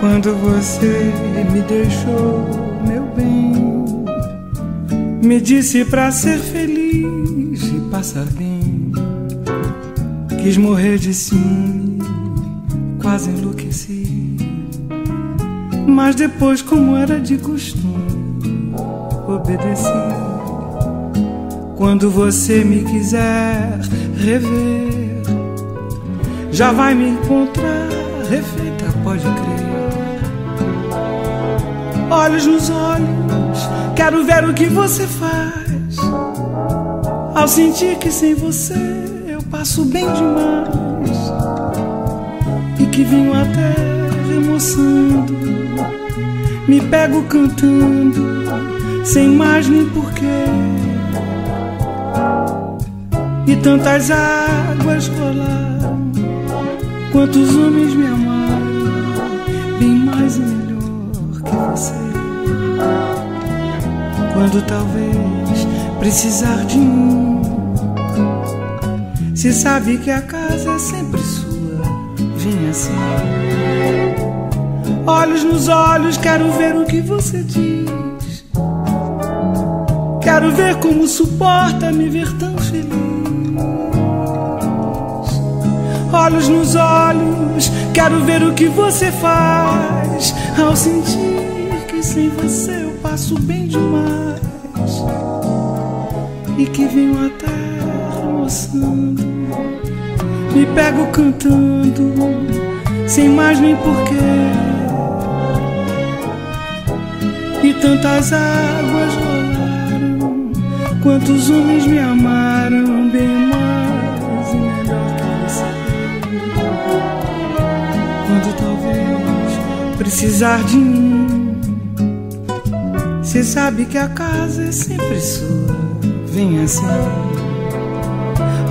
Quando você me deixou, meu bem, me disse pra ser feliz e passar bem. Quis morrer de ciúme, quase enlouqueci. Mas depois, como era de costume, obedeci. Quando você me quiser rever, já vai me encontrar refeita, pode crer. Olhos nos olhos, quero ver o que você faz. Ao sentir que sem você eu passo bem demais. E que vinho até remoçando, me pego cantando, sem mais nem porquê. E tantas águas rolaram, quantos homens me amaram, bem mais e melhor você. Quando talvez precisar de mim, se sabe que a casa é sempre sua, vem assim. Olhos nos olhos, quero ver o que você diz. Quero ver como suporta me ver tão feliz. Olhos nos olhos, quero ver o que você faz ao sentir que sem você eu passo bem demais e que venho até moçando, me pego cantando sem mais nem porquê. E tantas águas rolaram, quantos homens me amaram bem precisar de mim, cê sabe que a casa é sempre sua. Vem assim.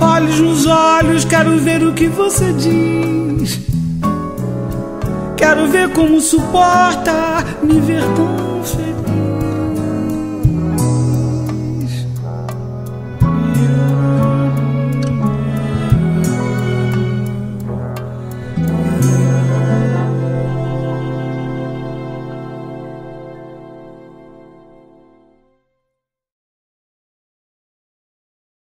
Olhos nos olhos, quero ver o que você diz. Quero ver como suporta me ver tão